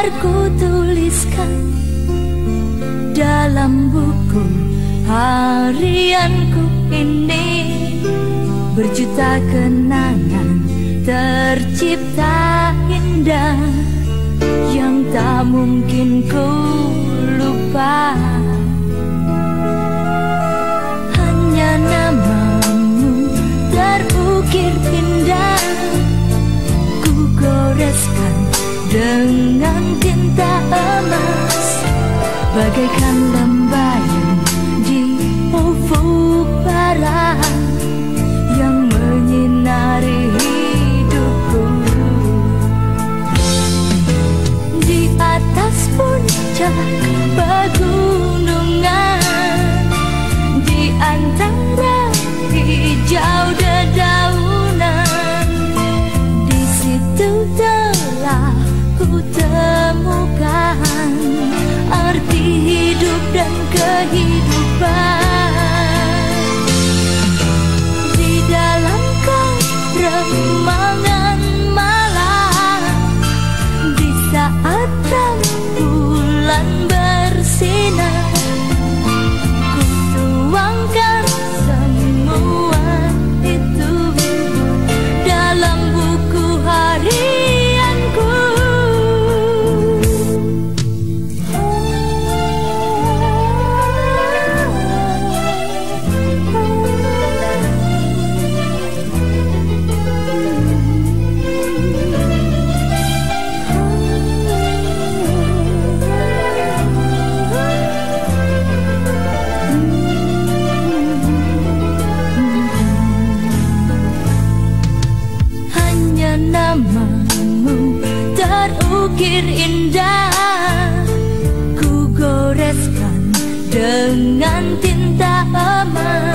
biar ku tuliskan dalam buku harianku ini berjuta kenangan tercipta indah yang tak mungkin ku lupa. Dengan tinta emas Bagaikan lembayung di ufuk barat Yang menyinari hidupku. Di atas puncak pegunungan Di antara ku temukan arti hidup dan kehidupan namamu terukir indah. Ku goreskan dengan tinta emas